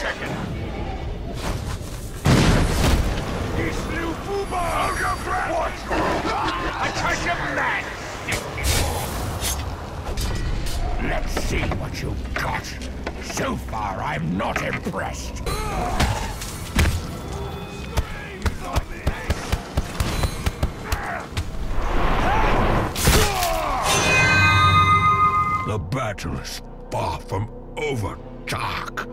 checking. It's Liu Fuba! What? I tried your man! Let's see what you've got. So far, I'm not impressed. The battle is far from over, Dark.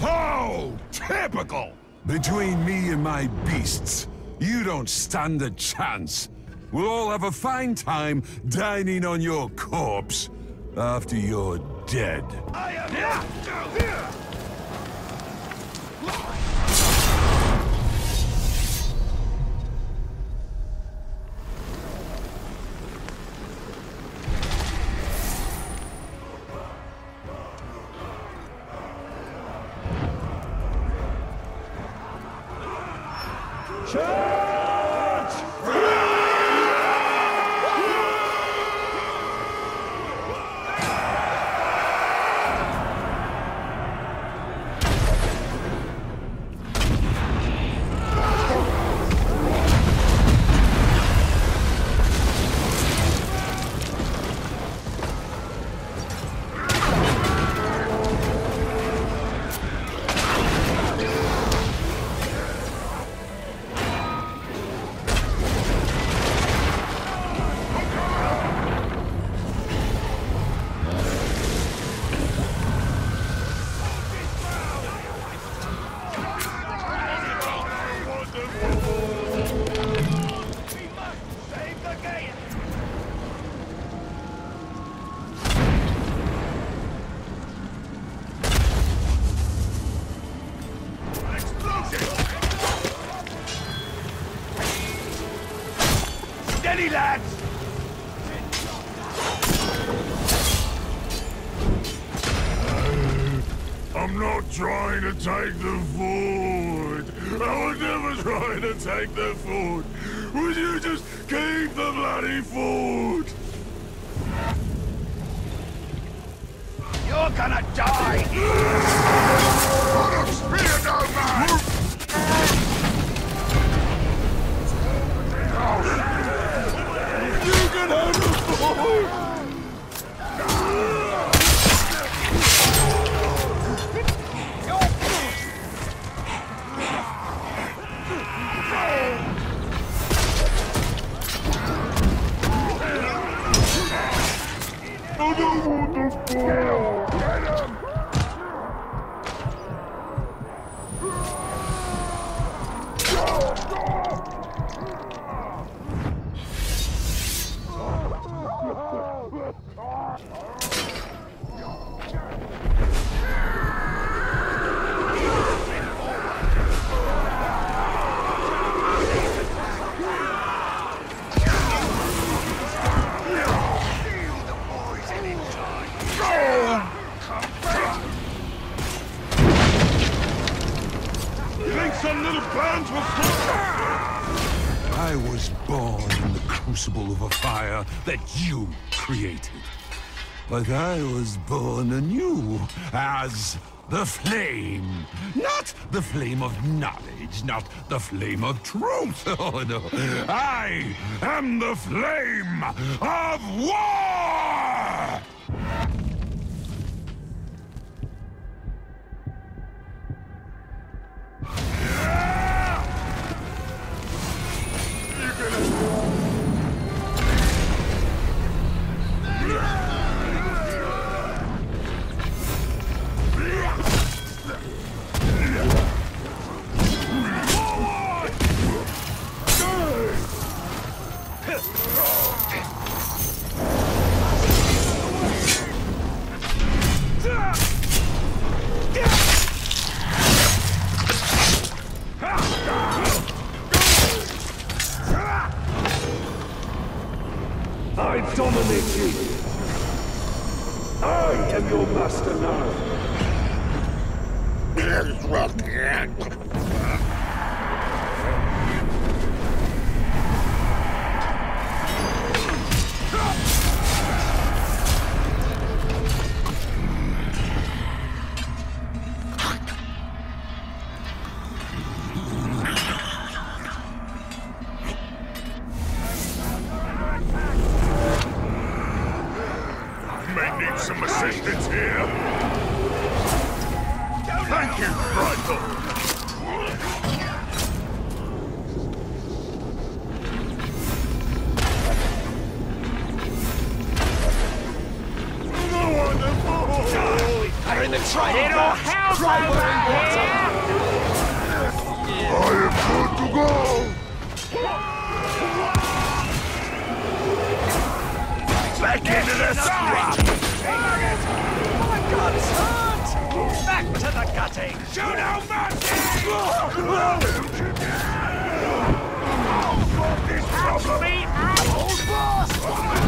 Oh, typical! Between me and my beasts, you don't stand a chance. We'll all have a fine time dining on your corpse after you're dead. Steady, lads! I'm not trying to take the food. I was never trying to take the food. Would you just keep the bloody food? You're gonna die! Fear no man! Can the food! I don't want the food! Born in the crucible of a fire that you created. But I was born anew as the flame. Not the flame of knowledge, not the flame of truth. Oh no. I am the flame of war! Dominate you. I am your master now. They're in the train. It'll help here. I am good to go! Back into the scrap. My God's hurt. Back to the gutting. Shoot out, This problem. Me out, boss. Ah,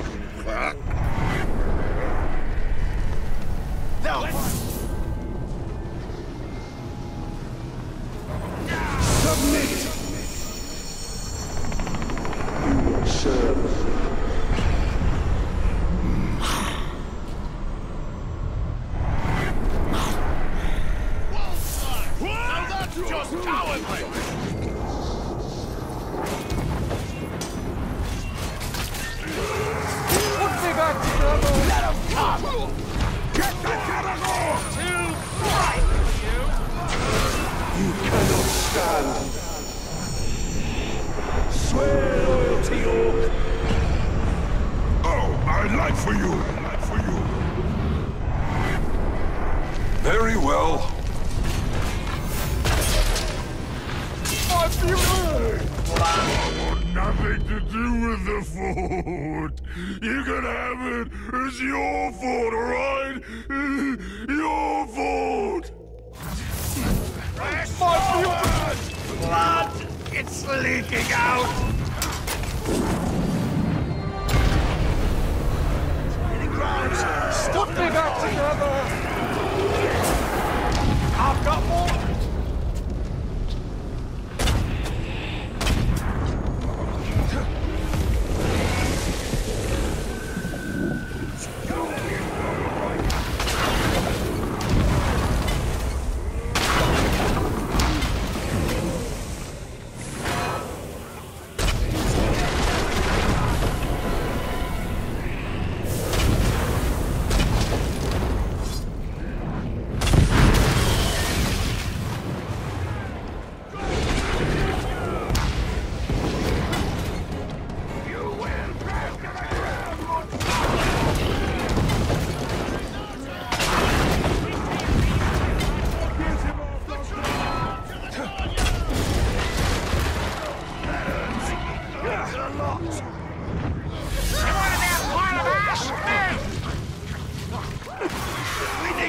for you!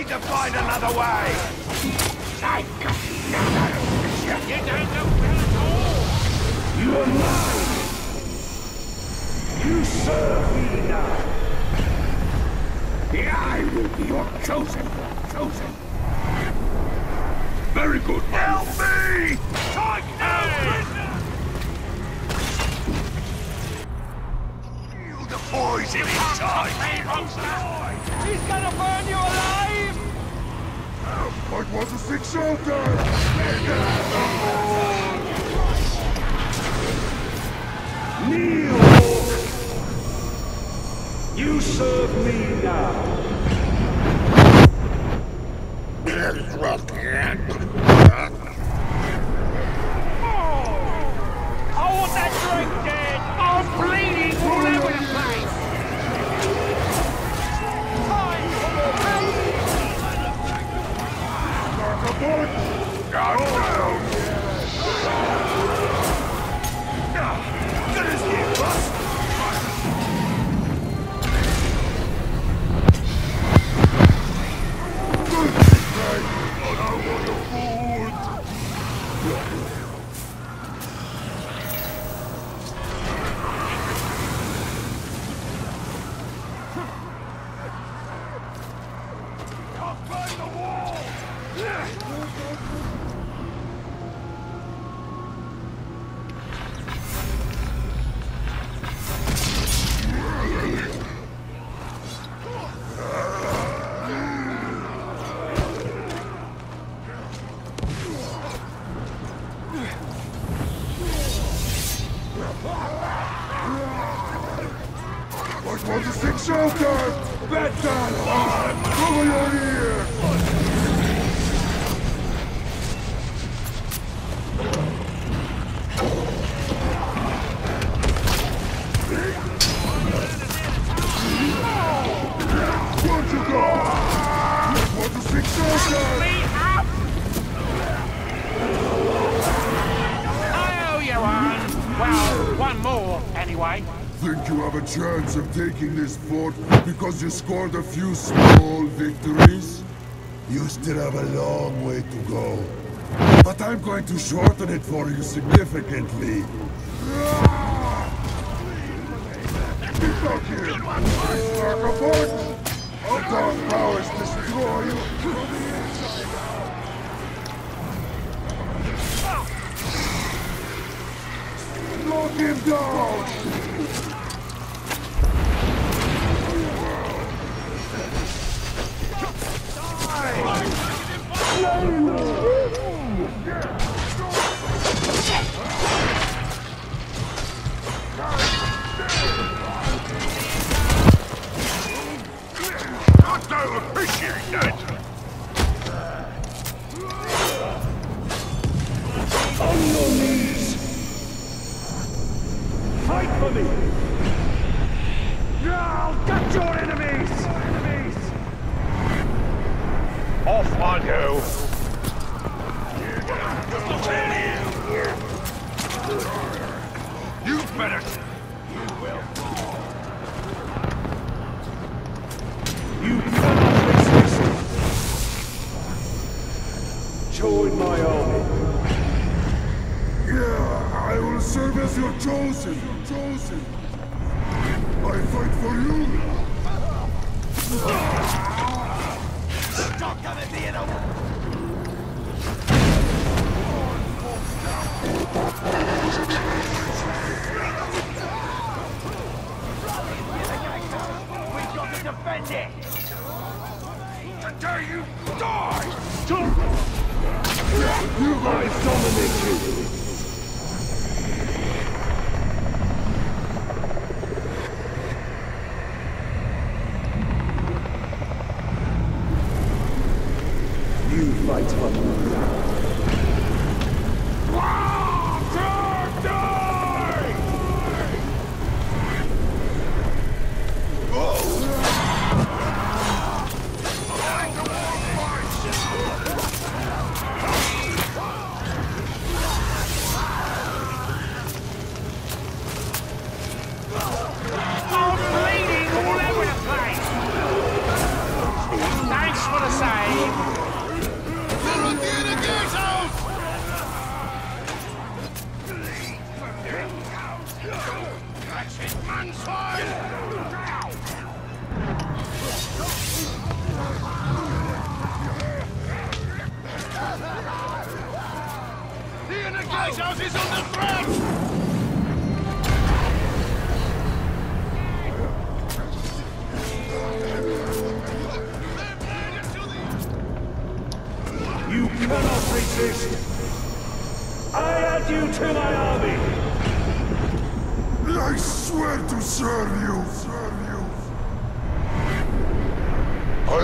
Need to find another way. You don't know where at all. You are mine. You serve me now. I will be your chosen one, chosen. Very good. Help me! Feel the poison inside. He's gonna burn you alive. Like was a six shoulder! Kneel, You serve me now. I chance of taking this fort because you scored a few small victories? You still have a long way to go. But I'm going to shorten it for you significantly. Down! appreciate that.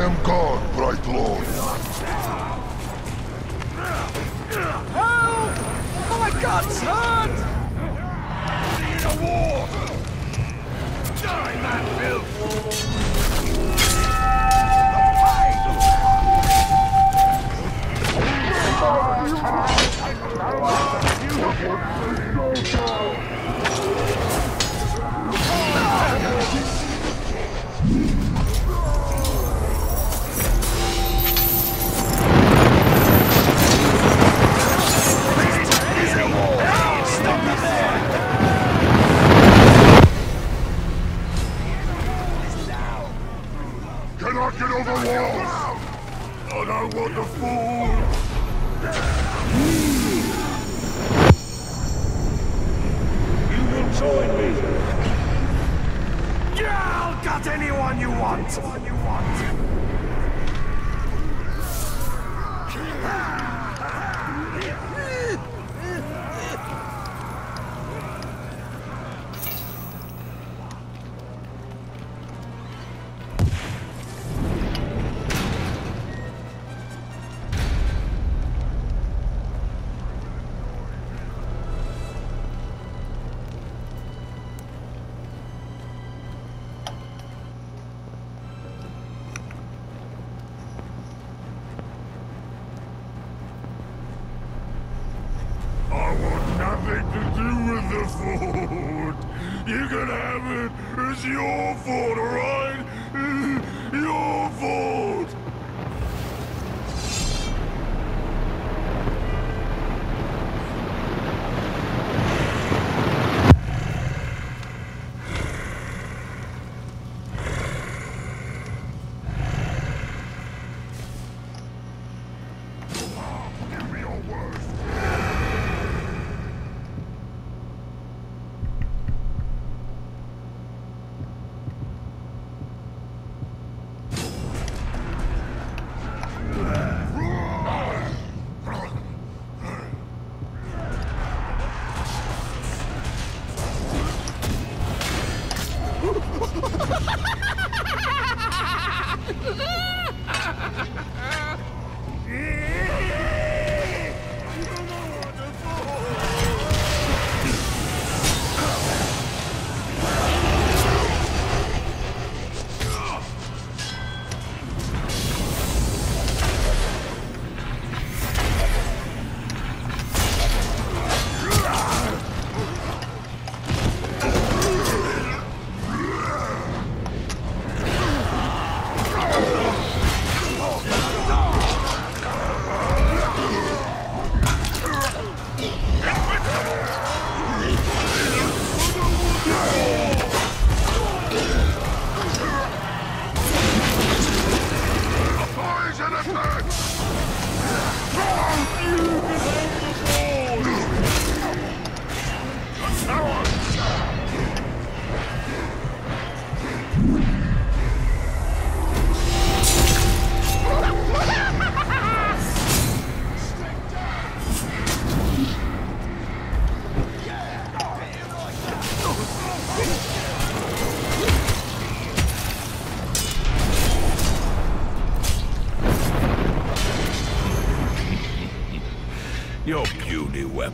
am God, Bright Lord. Help! Oh, my God's hurt! In a war! Die, man, Bill! I don't want the food! You will join me. Yeah, I'll gut anyone you want. You want. I want nothing to do with the fort. You can have it. It's your fort, alright? Your fort. Ha ha ha!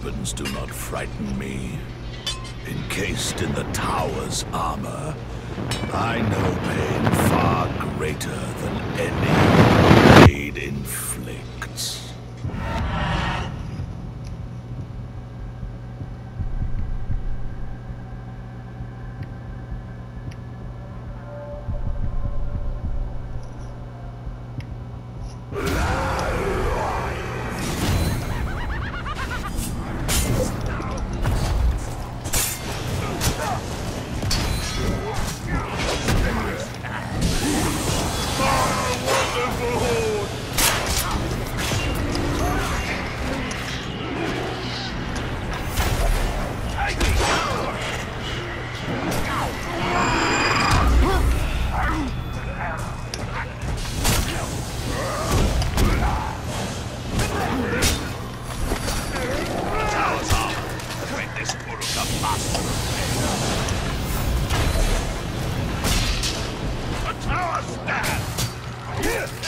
Weapons do not frighten me. Encased in the tower's armor, I know pain far greater The.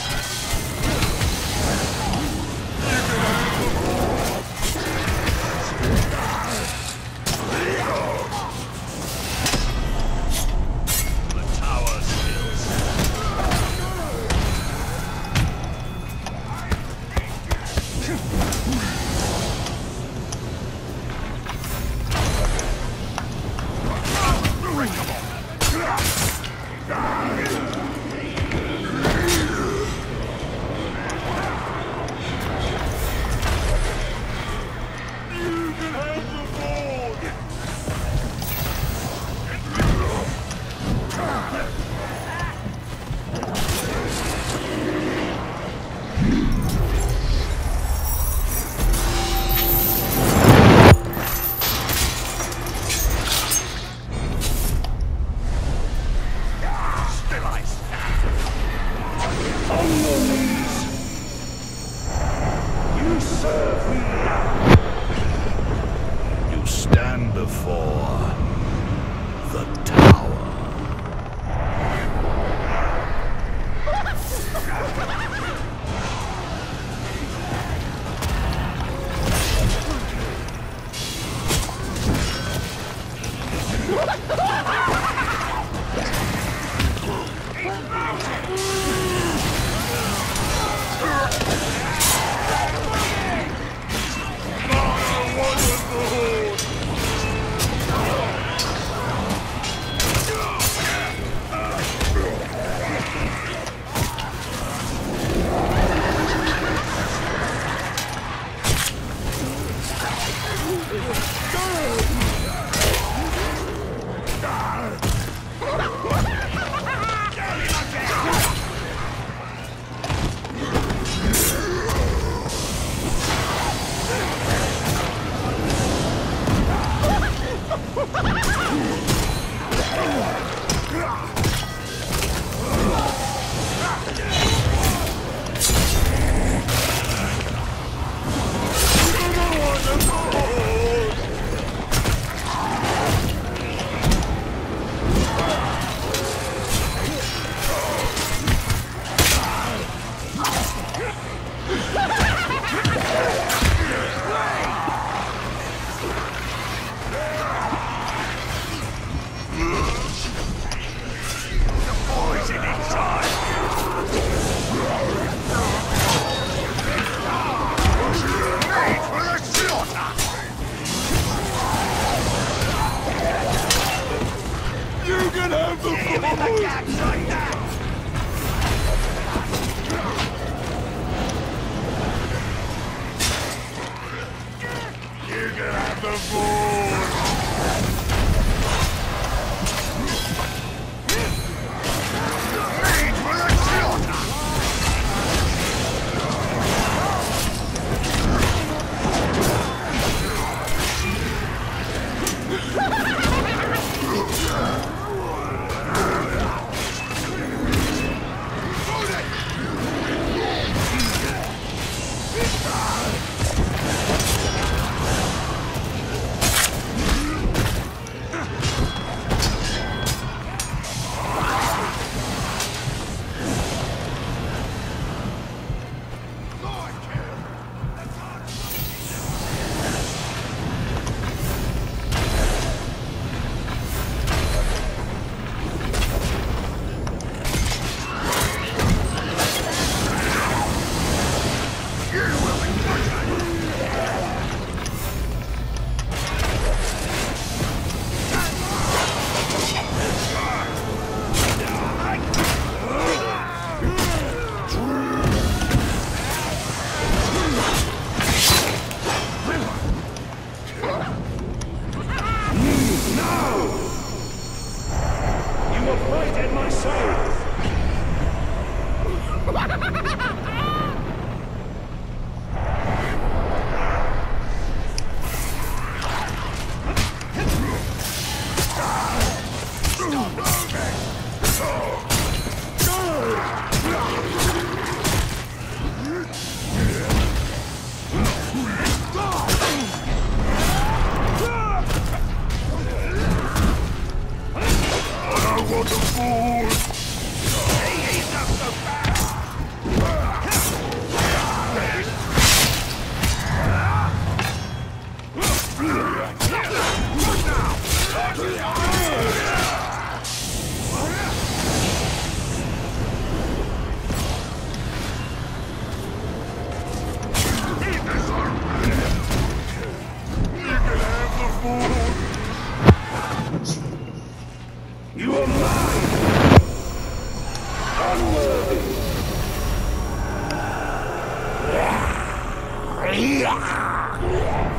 Yeah.